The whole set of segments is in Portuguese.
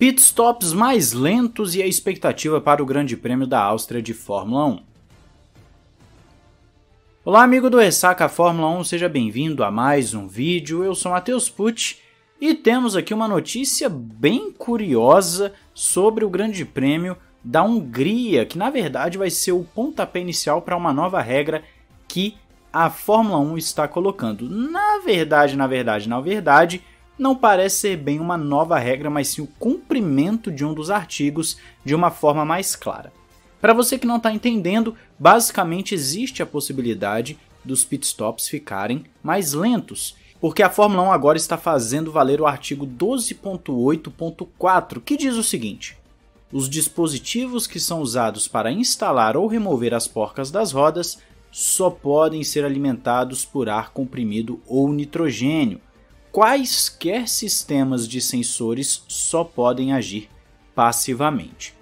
Pitstops mais lentos e a expectativa para o Grande Prêmio da Áustria de Fórmula 1. Olá, amigo do Ressaca Fórmula 1, seja bem-vindo a mais um vídeo. Eu sou Matheus Pucci e temos aqui uma notícia bem curiosa sobre o Grande Prêmio da Hungria, que na verdade vai ser o pontapé inicial para uma nova regra que a Fórmula 1 está colocando. Na verdade, na verdade, na verdade, não parece ser bem uma nova regra, mas sim o cumprimento de um dos artigos de uma forma mais clara. Para você que não está entendendo, basicamente existe a possibilidade dos pitstops ficarem mais lentos, porque a Fórmula 1 agora está fazendo valer o artigo 12.8.4, que diz o seguinte: os dispositivos que são usados para instalar ou remover as porcas das rodas só podem ser alimentados por ar comprimido ou nitrogênio. Quaisquer sistemas de sensores só podem agir passivamente.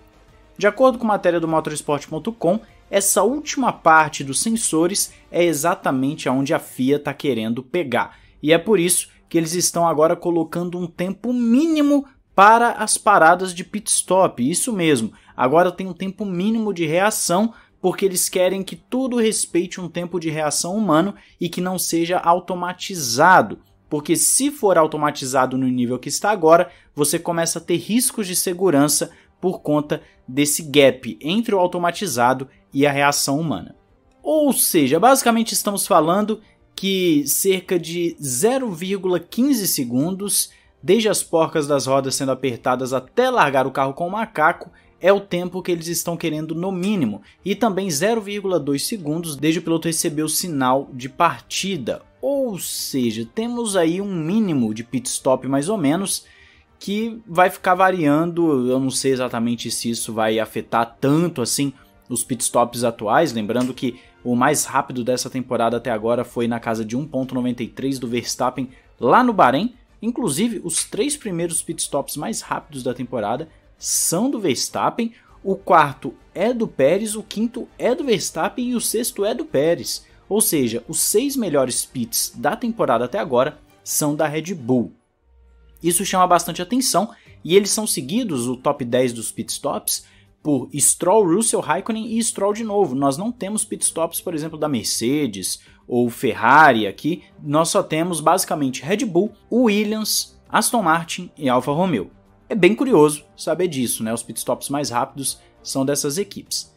De acordo com matéria do motorsport.com, essa última parte dos sensores é exatamente aonde a FIA está querendo pegar, e é por isso que eles estão agora colocando um tempo mínimo para as paradas de pit stop. Isso mesmo, agora tem um tempo mínimo de reação porque eles querem que tudo respeite um tempo de reação humano e que não seja automatizado. Porque se for automatizado no nível que está agora, você começa a ter riscos de segurança por conta desse gap entre o automatizado e a reação humana. Ou seja, basicamente estamos falando que cerca de 0,15 segundos, desde as porcas das rodas sendo apertadas até largar o carro com o macaco, é o tempo que eles estão querendo no mínimo, e também 0,2 segundos desde o piloto receber o sinal de partida. Ou seja, temos aí um mínimo de pit stop mais ou menos que vai ficar variando. Eu não sei exatamente se isso vai afetar tanto assim os pit stops atuais, lembrando que o mais rápido dessa temporada até agora foi na casa de 1.93 do Verstappen lá no Bahrein. Inclusive, os três primeiros pit stops mais rápidos da temporada são do Verstappen, o quarto é do Pérez, o quinto é do Verstappen e o sexto é do Pérez. Ou seja, os seis melhores pits da temporada até agora são da Red Bull. Isso chama bastante atenção e eles são seguidos, o top 10 dos pitstops, por Stroll, Russell, Raikkonen e Stroll de novo. Nós não temos pitstops, por exemplo, da Mercedes ou Ferrari aqui. Nós só temos basicamente Red Bull, Williams, Aston Martin e Alfa Romeo. É bem curioso saber disso, né? Os pitstops mais rápidos são dessas equipes.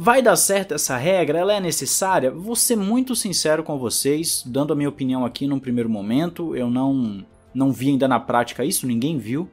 Vai dar certo essa regra? Ela é necessária? Vou ser muito sincero com vocês, dando a minha opinião aqui num primeiro momento. Eu não, não vi ainda na prática isso, ninguém viu.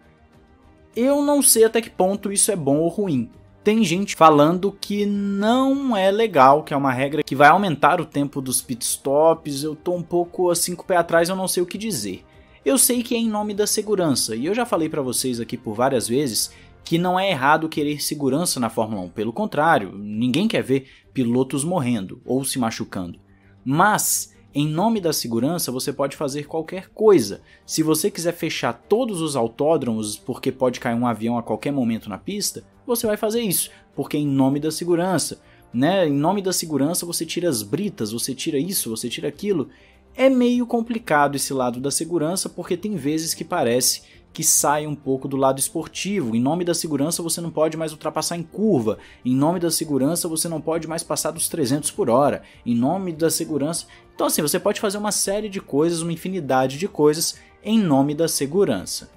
Eu não sei até que ponto isso é bom ou ruim. Tem gente falando que não é legal, que é uma regra que vai aumentar o tempo dos pitstops. Eu tô um pouco assim com o pé atrás, eu não sei o que dizer. Eu sei que é em nome da segurança, e eu já falei para vocês aqui por várias vezes que não é errado querer segurança na Fórmula 1, pelo contrário, ninguém quer ver pilotos morrendo ou se machucando. Mas, em nome da segurança, você pode fazer qualquer coisa. Se você quiser fechar todos os autódromos porque pode cair um avião a qualquer momento na pista, você vai fazer isso, porque em nome da segurança. Né? Em nome da segurança, você tira as britas, você tira isso, você tira aquilo, é meio complicado esse lado da segurança porque tem vezes que parece que sai um pouco do lado esportivo. Em nome da segurança você não pode mais ultrapassar em curva. Em nome da segurança você não pode mais passar dos 300 por hora. Em nome da segurança. Então assim, você pode fazer uma série de coisas, uma infinidade de coisas em nome da segurança.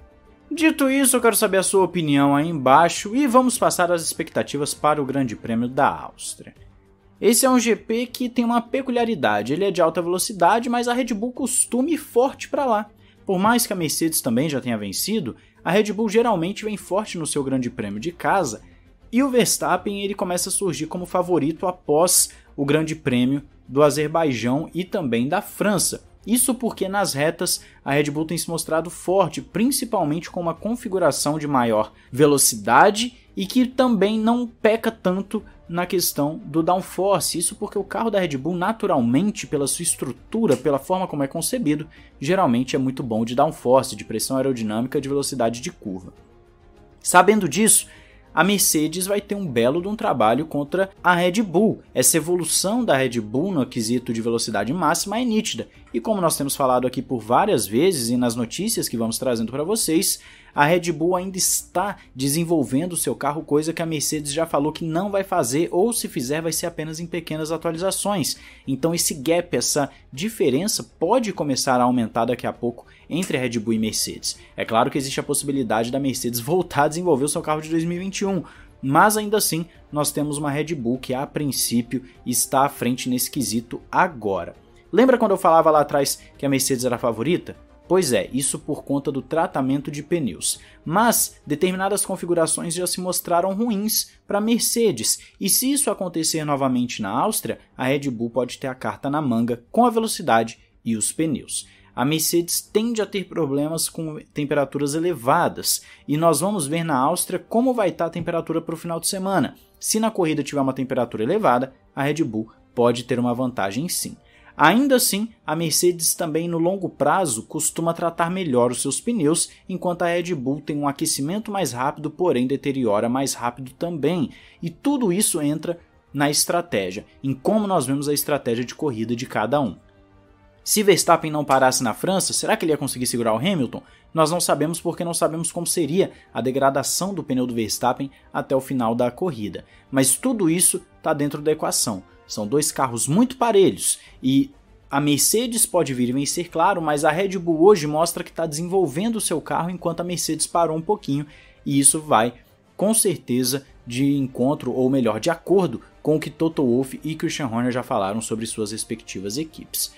Dito isso, eu quero saber a sua opinião aí embaixo e vamos passar as expectativas para o Grande Prêmio da Áustria. Esse é um GP que tem uma peculiaridade, ele é de alta velocidade, mas a Red Bull costuma ir forte para lá. Por mais que a Mercedes também já tenha vencido, a Red Bull geralmente vem forte no seu grande prêmio de casa, e o Verstappen ele começa a surgir como favorito após o grande prêmio do Azerbaijão e também da França. Isso porque nas retas a Red Bull tem se mostrado forte, principalmente com uma configuração de maior velocidade e que também não peca tanto na questão do downforce. Isso porque o carro da Red Bull, naturalmente, pela sua estrutura, pela forma como é concebido, geralmente é muito bom de downforce, de pressão aerodinâmica, de velocidade de curva. Sabendo disso, a Mercedes vai ter um belo de um trabalho contra a Red Bull. Essa evolução da Red Bull no quesito de velocidade máxima é nítida. E como nós temos falado aqui por várias vezes e nas notícias que vamos trazendo para vocês, A Red Bull ainda está desenvolvendo o seu carro, coisa que a Mercedes já falou que não vai fazer, ou se fizer, vai ser apenas em pequenas atualizações. Então, esse gap, essa diferença, pode começar a aumentar daqui a pouco entre a Red Bull e Mercedes. É claro que existe a possibilidade da Mercedes voltar a desenvolver o seu carro de 2021 mas ainda assim nós temos uma Red Bull que a princípio está à frente nesse quesito agora. Lembra quando eu falava lá atrás que a Mercedes era a favorita? Pois é, isso por conta do tratamento de pneus. Mas determinadas configurações já se mostraram ruins para Mercedes, e se isso acontecer novamente na Áustria, a Red Bull pode ter a carta na manga com a velocidade e os pneus a Mercedes tende a ter problemas com temperaturas elevadas, e nós vamos ver na Áustria como vai estar a temperatura para o final de semana. Se na corrida tiver uma temperatura elevada, a Red Bull pode ter uma vantagem sim. Ainda assim, a Mercedes também no longo prazo costuma tratar melhor os seus pneus, enquanto a Red Bull tem um aquecimento mais rápido, porém deteriora mais rápido também. E tudo isso entra na estratégia, em como nós vemos a estratégia de corrida de cada um. Se Verstappen não parasse na França, será que ele ia conseguir segurar o Hamilton? Nós não sabemos porque não sabemos como seria a degradação do pneu do Verstappen até o final da corrida. Mas tudo isso está dentro da equação. São dois carros muito parelhos e a Mercedes pode vir e vencer, claro, mas a Red Bull hoje mostra que está desenvolvendo o seu carro enquanto a Mercedes parou um pouquinho e isso vai com certeza de encontro, ou melhor, de acordo com o que Toto Wolff e Christian Horner já falaram sobre suas respectivas equipes.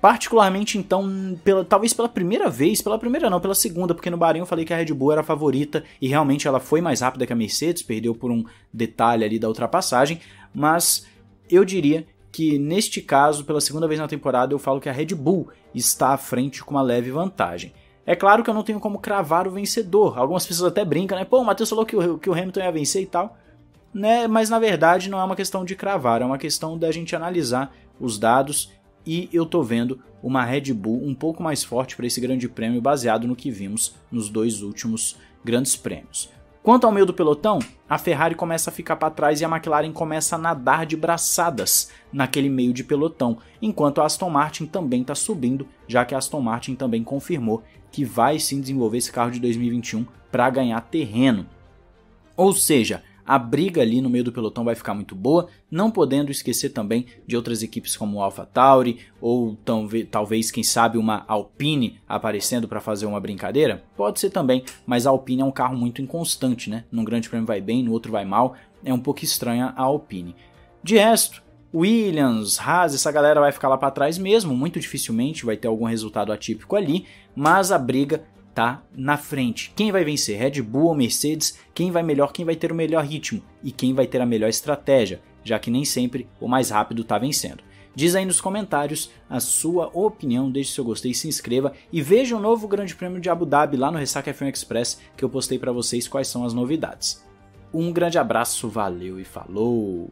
Particularmente, então, pela, talvez pela primeira vez, pela primeira não, pela segunda, porque no Bahrein eu falei que a Red Bull era a favorita e realmente ela foi mais rápida que a Mercedes, perdeu por um detalhe ali da ultrapassagem, mas eu diria que neste caso, pela segunda vez na temporada, eu falo que a Red Bull está à frente com uma leve vantagem. É claro que eu não tenho como cravar o vencedor, algumas pessoas até brincam, né? Pô, o Matheus falou que o, que o Hamilton ia vencer e tal, né? Mas na verdade não é uma questão de cravar, é uma questão da gente analisar os dados e eu tô vendo uma Red Bull um pouco mais forte para esse grande prêmio baseado no que vimos nos dois últimos grandes prêmios. Quanto ao meio do pelotão, a Ferrari começa a ficar para trás e a McLaren começa a nadar de braçadas naquele meio de pelotão, enquanto a Aston Martin também está subindo, já que a Aston Martin também confirmou que vai sim desenvolver esse carro de 2021 para ganhar terreno. Ou seja, a briga ali no meio do pelotão vai ficar muito boa, não podendo esquecer também de outras equipes como o AlphaTauri ou talvez, quem sabe, uma Alpine aparecendo para fazer uma brincadeira? Pode ser também, mas a Alpine é um carro muito inconstante, né? Num grande prêmio vai bem, no outro vai mal, é um pouco estranha a Alpine. De resto, Williams, Haas, essa galera vai ficar lá para trás mesmo, muito dificilmente vai ter algum resultado atípico ali, mas a briga tá na frente. Quem vai vencer? Red Bull ou Mercedes? Quem vai melhor? Quem vai ter o melhor ritmo? E quem vai ter a melhor estratégia? Já que nem sempre o mais rápido tá vencendo. Diz aí nos comentários a sua opinião, deixe seu gostei, se inscreva e veja o novo Grande Prêmio de Abu Dhabi lá no Ressaca F1 Express que eu postei para vocês quais são as novidades. Um grande abraço, valeu e falou!